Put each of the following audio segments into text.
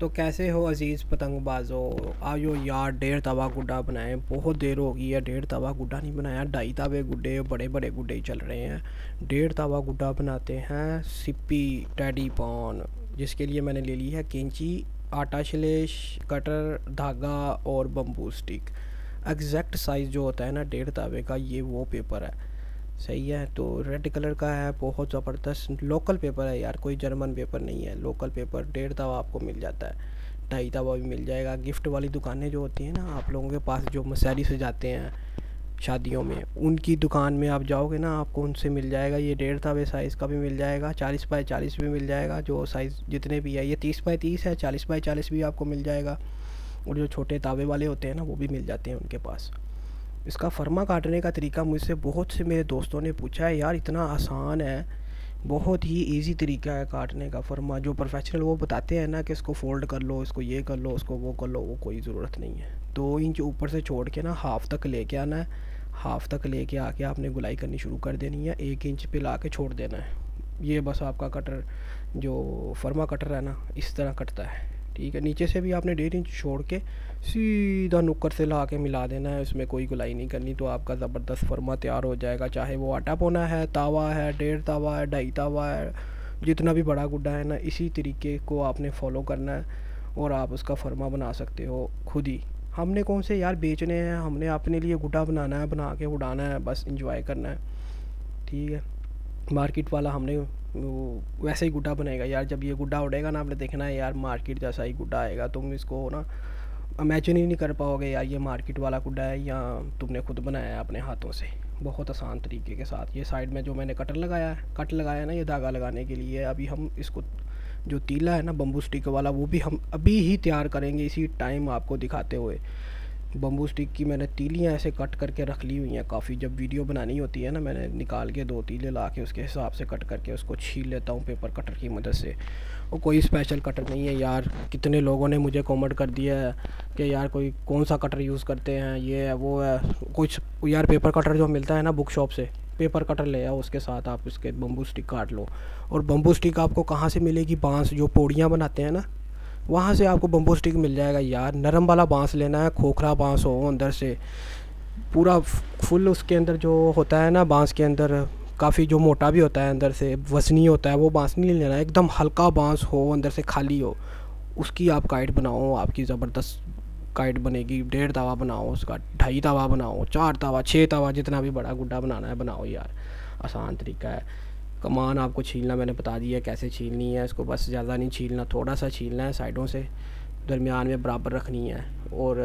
तो कैसे हो अज़ीज़ पतंगबाजो? आयो यार, डेढ़ तवा गुड्डा बनाए। बहुत देर हो गई है, डेढ़ तवा गुड्डा नहीं बनाया। ढाई तवे गुड्डे, बड़े बड़े गुड्डे चल रहे हैं। डेढ़ तवा गुड्डा बनाते हैं सिप्पी टैडी पॉन, जिसके लिए मैंने ले ली है कैंची, आटा शलेश कटर, धागा और बम्बू स्टिक। एग्जैक्ट साइज़ जो होता है ना, डेढ़ तवे का, ये वो पेपर है। सही है तो रेड कलर का है, बहुत ज़बरदस्त लोकल पेपर है यार, कोई जर्मन पेपर नहीं है लोकल पेपर डेढ़ दवा आपको मिल जाता है, ढाई दवा भी मिल जाएगा। गिफ्ट वाली दुकानें जो होती हैं ना, आप लोगों के पास जो मसैरी से जाते हैं शादियों में, उनकी दुकान में आप जाओगे ना, आपको उनसे मिल जाएगा, ये डेढ़ तवे साइज़ का भी मिल जाएगा, चालीस बाई चालीस भी मिल जाएगा, जो साइज़ जितने भी है, ये तीस बाई तीस है, चालीस बाई चालीस भी आपको मिल जाएगा, और जो छोटे तावे वाले होते हैं ना, वो भी मिल जाते हैं उनके पास। इसका फर्मा काटने का तरीका मुझसे बहुत से मेरे दोस्तों ने पूछा है, यार, इतना आसान है, बहुत ही इजी तरीका है काटने का फर्मा। जो प्रोफेशनल वो बताते हैं ना कि इसको फोल्ड कर लो, इसको ये कर लो उसको वो कर लो, वो कोई ज़रूरत नहीं है। दो इंच ऊपर से छोड़ के ना हाफ़ तक लेके आना है। हाफ़ तक लेके आके आपने गुलाई करनी शुरू कर देनी है, एक इंच पे ला के छोड़ देना है। ये बस आपका कटर जो फर्मा कटर है ना, इस तरह कटता है। ठीक है। नीचे से भी आपने डेढ़ इंच छोड़ के सीधा नुक्कर से ला के मिला देना है, उसमें कोई गुलाई नहीं करनी तो आपका ज़बरदस्त फरमा तैयार हो जाएगा। चाहे वो आटा पोना है, तावा है, डेढ़ तावा है, ढाई तावा है, जितना भी बड़ा गुड्डा है ना, इसी तरीके को आपने फॉलो करना है और आप उसका फरमा बना सकते हो खुद ही। हमने कौन से यार बेचने हैं? हमने अपने लिए गुड्डा बनाना है, बना के उड़ाना है, बस इंजॉय करना है। ठीक है। मार्केट वाला हमने वैसे ही गुड्डा बनेगा। यार जब ये गुड्डा उड़ेगा ना, आपने देखना है यार मार्केट जैसा ही गुड्डा आएगा। तुम इसको ना इमेजिन ही नहीं कर पाओगे यार ये मार्केट वाला गुड्डा है या तुमने खुद बनाया है अपने हाथों से। बहुत आसान तरीके के साथ। ये साइड में जो मैंने कटर लगाया है, कट लगाया ना ये धागा लगाने के लिए, अभी हम इसको जो तीला है ना बम्बू स्टिक वाला, वो भी हम अभी ही तैयार करेंगे इसी टाइम आपको दिखाते हुए। बम्बू स्टिक की मैंने तीलियाँ ऐसे कट करके रख ली हुई हैं। काफ़ी जब वीडियो बनानी होती है ना, मैंने निकाल के दो तीले ला के उसके हिसाब से कट करके उसको छील लेता हूँ पेपर कटर की मदद से। वो कोई स्पेशल कटर नहीं है यार। कितने लोगों ने मुझे कमेंट कर दिया है कि यार कोई कौन सा कटर यूज़ करते हैं, ये है, वो है। कुछ यार पेपर कटर जो मिलता है ना बुक शॉप से पेपर कटर ले आओ उसके साथ, आप उसके बम्बू स्टिक काट लो। और बम्बू स्टिक आपको कहाँ से मिलेगी? बाँस, जो पौड़ियाँ बनाते हैं ना वहाँ से आपको बम्बो स्टिक मिल जाएगा यार। नरम वाला बाँस लेना है खोखरा बाँस हो अंदर से। पूरा फुल उसके अंदर जो होता है ना बाँस के अंदर, काफ़ी जो मोटा भी होता है अंदर से वजनी होता है, वो बाँस नहीं लेना एकदम हल्का बाँस हो, अंदर से खाली हो, उसकी आप काइट बनाओ, आपकी ज़बरदस्त काइट बनेगी। डेढ़ तवा बनाओ, उसका ढाई तवा बनाओ, चार तवा छः तवा, जितना भी बड़ा गुड्डा बनाना है, बनाओ यार। आसान तरीका है। कमान, आपको छीलना मैंने बता दिया कैसे छीलनी है, इसको बस ज़्यादा नहीं छीलना, थोड़ा सा छीलना है साइडों से, दरमियान में बराबर रखनी है। और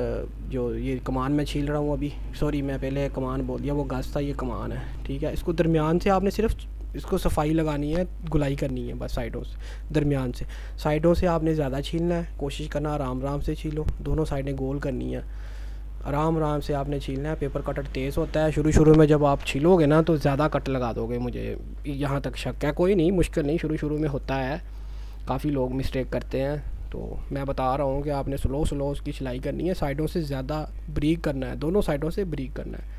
जो ये कमान मैं छील रहा हूँ अभी, सॉरी मैं पहले कमान बोल दिया, वो गज था, ये कमान है, ठीक है। इसको दरमियान से आपने सिर्फ़ इसको सफ़ाई लगानी है, गुलाई करनी है बस साइडों से, दरमियान से। साइडों से आपने ज़्यादा छीलना है, कोशिश करना आराम आराम से छीलो, दोनों साइडें गोल करनी है। आराम आराम से आपने छीलना है। पेपर कटर तेज़ होता है। शुरू शुरू में जब आप छीलोगे ना तो ज़्यादा कट लगा दोगे मुझे। यहाँ तक शक है, कोई नहीं, मुश्किल नहीं, शुरू शुरू में होता है। काफ़ी लोग मिस्टेक करते हैं। तो मैं बता रहा हूँ कि आपने स्लो स्लो उसकी सिलाई करनी है। साइडों से ज़्यादा ब्रीक करना है। दोनों साइडों से ब्रीक करना है।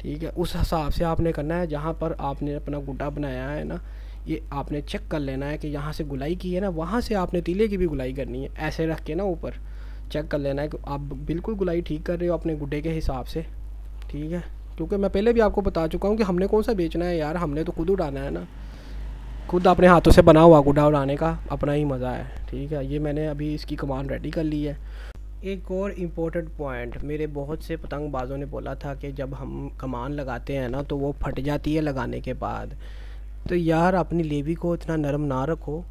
ठीक है, उस हिसाब से आपने करना है। जहाँ पर आपने अपना गुड्डा बनाया है ना, ये आपने चेक कर लेना है कि यहाँ से गुलाई की है ना, वहाँ से आपने तीले की भी गुलाई करनी है। ऐसे रख के ना ऊपर। चेक कर लेना है कि आप बिल्कुल गुलाई ठीक कर रहे हो अपने गुड्डे के हिसाब से, ठीक है? क्योंकि मैं पहले भी आपको बता चुका हूँ कि हमने कौन सा बेचना है यार, हमने तो खुद उड़ाना है ना। खुद अपने हाथों से बना हुआ गुड्डा उड़ाने का अपना ही मज़ा है, ठीक है? ये मैंने अभी इसकी कमान रेडी कर ली है। एक और इम्पोर्टेंट पॉइंट मेरे बहुत से पतंगबाजों ने बोला था कि जब हम कमान लगाते हैं ना तो वो फट जाती है लगाने के बाद। तो यार, अपनी लेवी को इतना नरम ना रखो,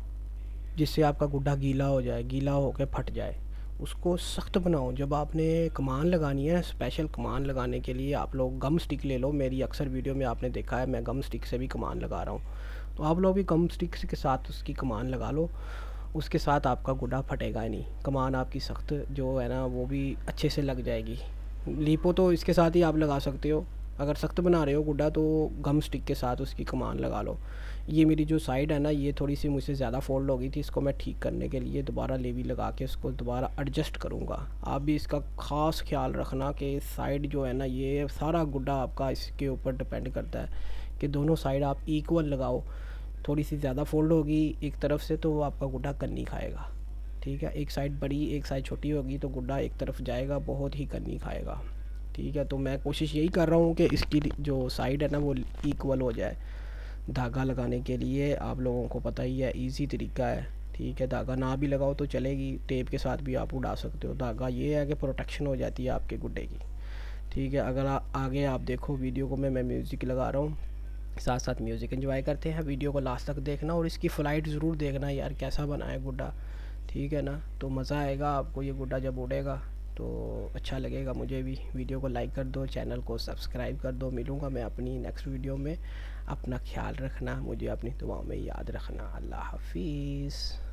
जिससे आपका गुड्डा गीला हो जाए, गीला होकर फट जाए। उसको सख्त बनाओ जब आपने कमान लगानी है स्पेशल कमान लगाने के लिए आप लोग गम स्टिक ले लो। मेरी अक्सर वीडियो में आपने देखा है, मैं गम स्टिक से भी कमान लगा रहा हूँ। तो आप लोग भी गम स्टिक के साथ उसकी कमान लगा लो। उसके साथ आपका गुडा फटेगा नहीं। कमान आपकी सख्त जो है ना, वो भी अच्छे से लग जाएगी। लीपो तो इसके साथ ही आप लगा सकते हो। अगर सख्त बना रहे हो गुड्डा तो गम स्टिक के साथ उसकी कमान लगा लो। ये मेरी जो साइड है ना, ये थोड़ी सी मुझसे ज़्यादा फोल्ड हो गई थी, इसको मैं ठीक करने के लिए दोबारा लेवी लगा के इसको दोबारा एडजस्ट करूँगा। आप भी इसका ख़ास ख्याल रखना कि साइड जो है ना, ये सारा गुड्डा आपका इसके ऊपर डिपेंड करता है कि दोनों साइड आप इक्वल लगाओ। थोड़ी सी ज़्यादा फोल्ड होगी एक तरफ़ से तो वो आपका गुड्डा कन्नी खाएगा। ठीक है? एक साइड बड़ी, एक साइड छोटी होगी तो गुड्डा एक तरफ़ जाएगा, बहुत ही कन्नी खाएगा। ठीक है तो मैं कोशिश यही कर रहा हूँ कि इसकी जो साइड है ना वो इक्वल हो जाए। धागा लगाने के लिए आप लोगों को पता ही है इजी तरीका है। ठीक है धागा ना भी लगाओ तो चलेगी टेप के साथ भी आप उड़ा सकते हो। धागा ये है कि प्रोटेक्शन हो जाती है आपके गुड्डे की। ठीक है अगर आ, आगे आप देखो वीडियो को मैं मैं म्यूज़िक लगा रहा हूँ। साथ साथ म्यूज़िक एंजॉय करते हैं। वीडियो को लास्ट तक देखना और इसकी फ़्लाइट ज़रूर देखना यार कैसा बना है गुड्डा। ठीक है ना तो मज़ा आएगा आपको ये गुड्डा जब उड़ेगा। तो अच्छा लगेगा मुझे भी। वीडियो को लाइक कर दो चैनल को सब्सक्राइब कर दो। मिलूँगा मैं अपनी नेक्स्ट वीडियो में। अपना ख्याल रखना, मुझे अपनी दुआओं में याद रखना। अल्लाह हाफिज़।